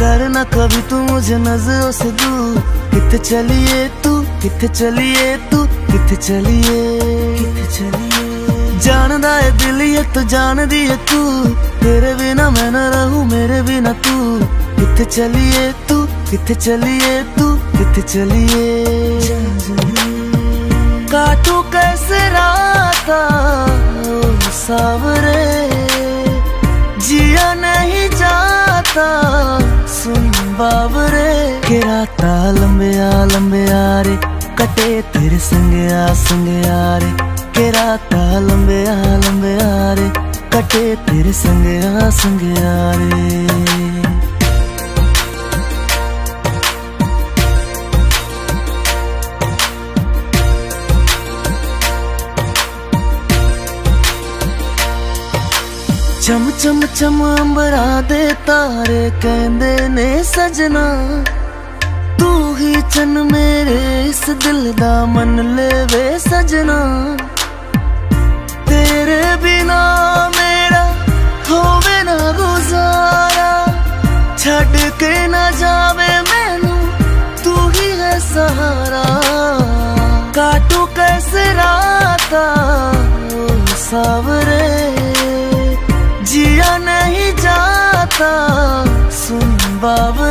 करना कभी तू मुझे नज़रों से दूर। किथे चलिए तू किथे चलिए तू किथे चलिए? किथे चलिए जानदा है दिल ये तो जान दी है तू। तेरे बिना मैं न रहूँ, मेरे बिना तू। कित चलिए तू किथे चलिए तू किथे चलिए? काटू कैसे राता सावरे? राता लंबे आ लंबे आ रे कटे तेरे संगे आ संगे आ रे के राता लंबे आ लंबे आ रे कटे तेरे संगे आ संगे आ रे ਚਮ ਚਮ ਚਮ ਅੰਬਰਾ ਦੇ ਤਾਰੇ ਕਹਿੰਦੇ ਨੇ ਸਜਣਾ ਤੂੰ ਹੀ ਚੰਨ ਮੇਰੇ ਇਸ ਦਿਲ ਦਾ ਮਨ ਲੈਵੇ ਸਜਣਾ ਤੇਰੇ ਬਿਨਾ ਮੇਰਾ ਹੋਵੇ ਨਾ ਗੁਜ਼ਾਰਾ ਛੱਡ ਕੇ ਨਾ ਜਾਵੇ ਮੈਨੂੰ ਤੂੰ ਹੀ ਹੈ ਸਹਾਰਾ ਕਾਟੂ ਕੈਸੇ ਰਾਤਾ ਓ ਸਾਵਰੇ जिया नहीं जाता सुन बाबरे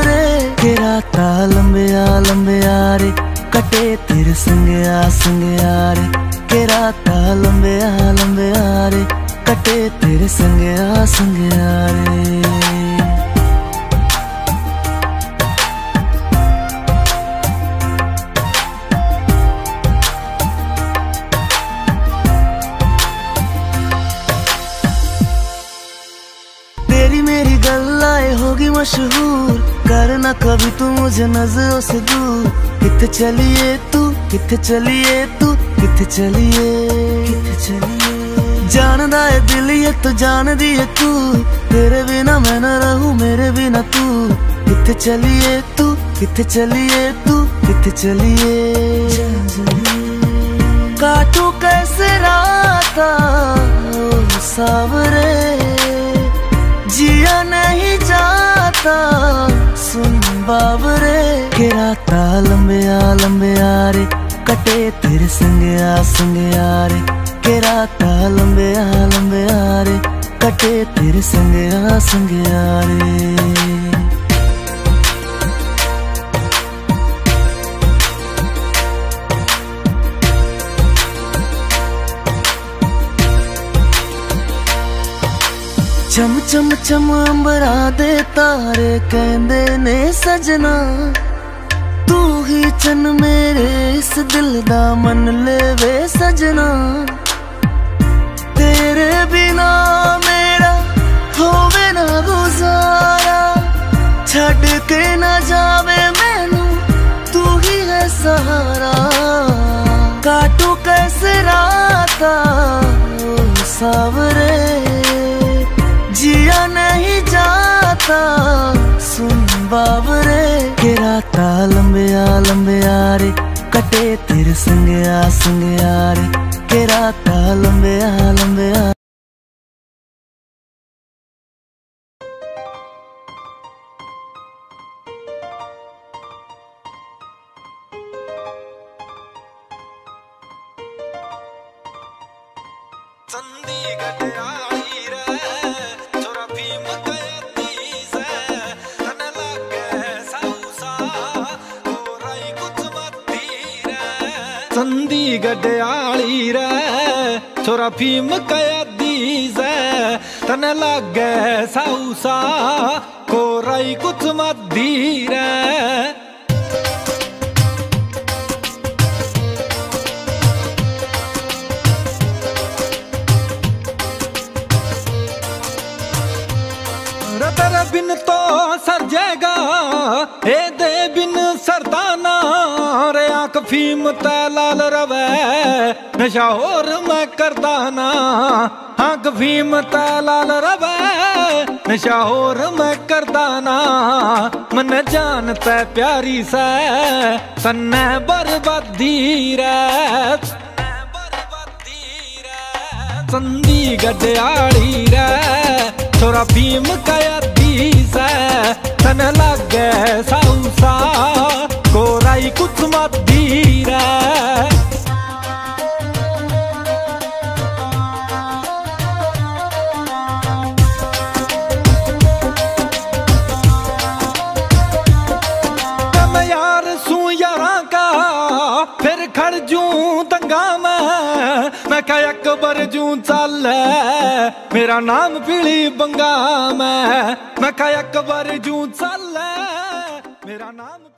के राता लंबे आ लंबे आ रे। कटे तेरे संगे आ रे। के राता लंबे आ लंबे आ रे। कटे तेरे संगे आ संगे आ रे। तेरी मेरी गल्लाए होगी मशहूर। करना कभी तू मुझे नज़रों से दूर। किथे चलिए तू किथे चलिए तू, कित चलिए। चलिए जानदा है दिल ये तो जान दी है तू। तेरे बिना मैं न रहूँ, मेरे बिना तू। किथे चलिए तू किथे चलिए तू किथे चलिए। काटू कैसे राता सावरे? जिया नहीं जाता ਤਾਂ ਸੁਣ ਬਾਬਰੇ ਕਿਰਾ ਤਾ ਲੰਬਿਆ ਲੰਬਿਆ ਰੇ, ਕਟੇ ਤੇਰੇ ਸੰਗਿਆ ਸੰਗਿਆ ਰੇ ਕਿਰਾ ਤਾ ਲੰਬਿਆ ਲੰਬਿਆ ਰੇ, ਕਟੇ ਤੇਰੇ ਸੰਗਿਆ ਸੰਗਿਆ ਰੇ। ਚਮ ਚਮ ਚਮ ਅੰਬਰਾ ਦੇ ਤਾਰੇ ਕਹਿੰਦੇ ਨੇ ਸਜਣਾ ਤੂੰ ਹੀ ਚੰਨ ਮੇਰੇ ਇਸ ਦਿਲ ਦਾ ਮਨ ਲੈਵੇ ਸਜਣਾ ਤੇਰੇ ਬਿਨਾ ਮੇਰਾ ਹੋਵੇ ਨਾ ਗੁਜ਼ਾਰਾ ਛੱਡ ਕੇ ਨਾ ਜਾਵੇ ਮੈਨੂੰ ਤੂੰ ਹੀ ਹੈ ਸਹਾਰਾ ਕਾਟੂ ਕੈਸੇ ਰਾਤਾ ਓ राता लंबे आ लंबे आ रे कटे तेरे संगे आ संगे आ रे के राता लंबे आ लंबे आ ਹੁੰਦੀ ਗੱਡਿਆਲੀ ਰੈ ਥੋਰਾ ਫੀਮ ਕਯਾਦੀ ਜ਼ੈ। ਤਨ ਲਾਗੇ ਸੌਸਾ ਕੋਰਾਈ ਕੁਤ ਮੱਦੀ ਰੈ ਬਿਨ ਤੋ ਸਰਜੇਗਾ ਏ ਤੈ ਲਾਲ ਰਵੈ, ਨਸ਼ਾ ਹੋਰ ਮੈਂ ਕਰਦਾ ਨਾ। ਹਾਂ ਗਫੀਮ ਤੈ ਲਾਲ ਰਵੈ, ਨਸ਼ਾ ਹੋਰ ਮੈਂ ਕਰਦਾ ਨਾ। ਮਨ ਜਾਨ ਤੈ ਪਿਆਰੀ ਸੈ, ਤੰਨੈ ਬਰਬਾਦੀ ਰੈ। ਸੰਦੀ ਗਡਿਆਲੀ ਰੈ ਤੋਰਾ ਭੀਮ ਕਯਾ ਦੀਸੈ ਤਨ ਲੱਗੇ ਸਾਉਸਾ சி குத்துமா தீர ਖੜ ਜੂ ਤੰਗਾ ਮੈਂ। ਮੈਂ ਕਹ, ਅਕਬਰ ਜੂ ਚੱਲ ਮੇਰਾ ਨਾਮ ਪੀਲੀ ਬੰਗਾ ਮੈਂ। ਮੈਂ ਕਹ, ਅਕਬਰ ਜੂ ਚੱਲ ਮੇਰਾ ਨਾਮ